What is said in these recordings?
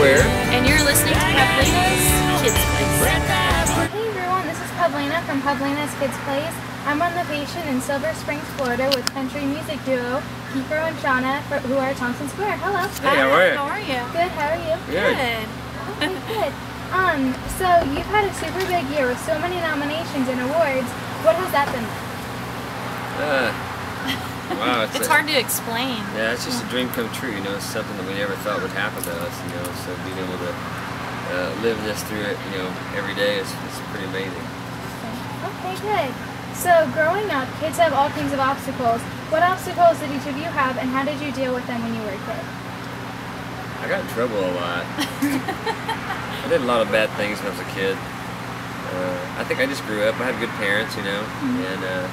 Square. And you're listening to Pavlina's Kids Place. Hey everyone, this is Pablina from Pavlina's Kids Place. I'm on location in Silver Springs, Florida with country music duo Keifer and Shawna who are at Thompson Square. Hello. Hey, how are you? How are you? Good, how are you? Good. Okay, good. Um, so you've had a super big year with so many nominations and awards. What has that been like? Uh, wow, it's, It's a- hard to explain. Yeah, it's just a dream come true. You know, it's something that we never thought would happen to us. You know, so being able to uh, live this through it, you know, every day is, is pretty amazing. Okay, good. So growing up, kids have all kinds of obstacles. What obstacles did each of you have and how did you deal with them when you were a kid? I got in trouble a lot. I did a lot of bad things when I was a kid. Uh, I think I just grew up. I had good parents, you know, and uh,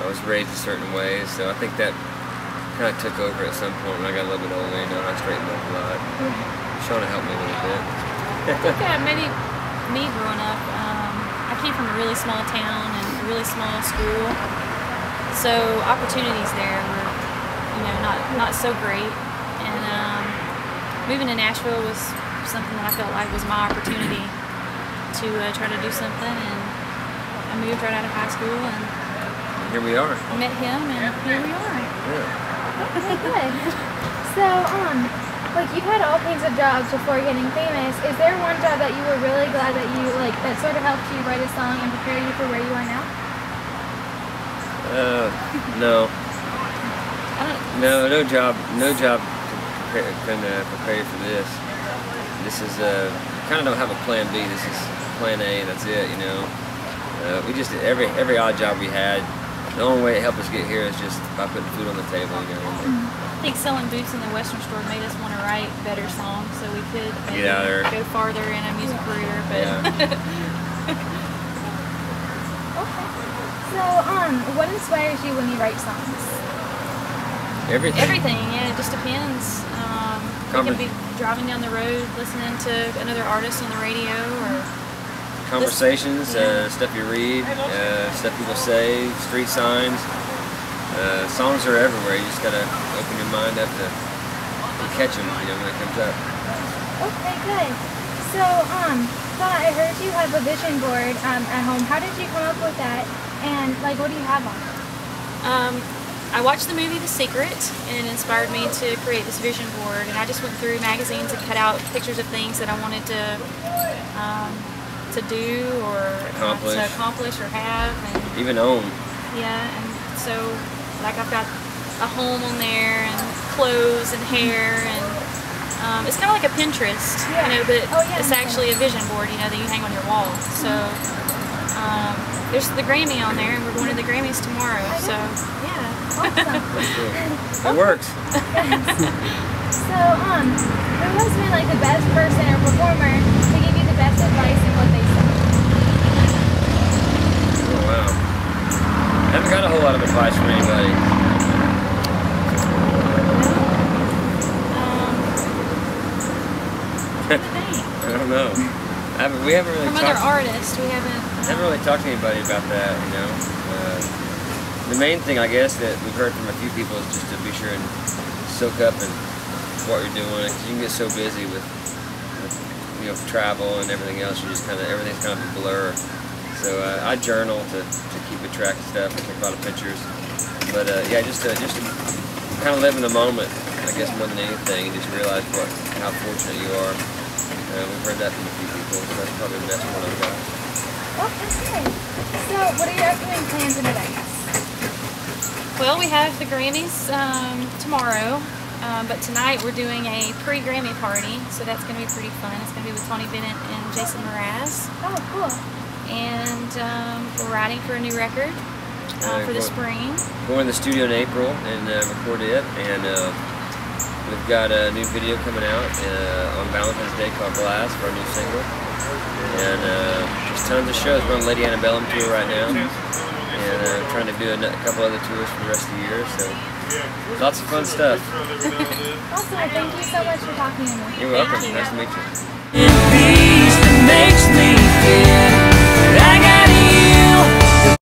I was raised a certain way. So I think that kind of took over at some point when I got a little bit older, you know, and I straightened up a lot. Shawna helped me a little bit. I think that maybe me growing up, um, I came from a really small town and a really small school. So opportunities there were, you know, not, not so great. And um, moving to Nashville was something that I felt like was my opportunity to uh, try to do something. And I moved right out of high school and Here we are. met him and here we are. Yeah. Okay, good. So, um, like you've had all kinds of jobs before getting famous. Is there one job that you were really glad that you like that sort of helped you write a song and prepare you for where you are now? Uh, no. No, no job, no job can prepare, can, uh, prepare you for this. This is uh, kind of don't have a plan B. This is plan A. That's it. You know, uh, we just every every odd job we had. The only way it helped us get here is just by putting food on the table. You know, and I think selling boots in the Western store made us want to write better songs so we could Get out there. go farther in a music career. But Okay. So, um, what inspires you when you write songs? everything. everything, yeah, it just depends. Um, Conver- can be driving down the road listening to another artist on the radio or Conversations, Yeah. uh, stuff you read, uh, stuff people say, street signs. Uh, songs are everywhere. You just gotta open your mind up to, to catch them. You know when it comes up. Okay, good. So, um, Donna, I heard you have a vision board um, at home. How did you come up with that? And like, what do you have on it? Um, I watched the movie The Secret and it inspired me to create this vision board. And I just went through magazines and cut out pictures of things that I wanted to um, to do or Accomplish. to accomplish or have. And Even own. yeah, and so like I've got a home on there and clothes and hair and um, it's kind of like a Pinterest, Yeah. you know, but Oh, yeah, it's I actually a vision board, you know, that you hang on your wall. So um, there's the Grammy on there, and we're going to the Grammys tomorrow. So yeah. Awesome. It works. So, um, who has been like the best person or performer to give you the best advice in what they say? Oh, wow. I haven't got a whole lot of advice from anybody. Um, what do you think? I don't know. I haven't, we haven't really From other talked. artists, we haven't. haven't really talked to anybody about that. You know. Uh, the main thing, I guess, that we've heard from a few people is just to be sure and soak up and what you're doing. Cause you can get so busy with, with you know travel and everything else. You just kind of everything's kind of a blur. So uh, I journal to, to keep a track of stuff. I take a lot of pictures. But uh, yeah, just to, just to kind of live in the moment, I guess more than anything, and just realize what how fortunate you are. Uh, we've heard that from a few people, so that's probably the best one I've got. Oh, that's good. So, what are your upcoming plans and events? Well, we have the Grammys um, tomorrow, um, but tonight we're doing a pre-Grammy party, so that's going to be pretty fun. It's going to be with Tony Bennett and Jason Mraz, Oh, cool. And um, we're writing for a new record uh, Very for the cool. spring. Go in the studio in April and uh, record it, and uh, we've got a new video coming out uh, on Valentine's Day called Glass for our new single. And uh, there's tons of shows. We're on Lady Antebellum tour right now, and uh, trying to do a couple other tours for the rest of the year. So lots of fun stuff. Awesome. Thank you so much for talking to me. You're welcome. you. Nice to meet you.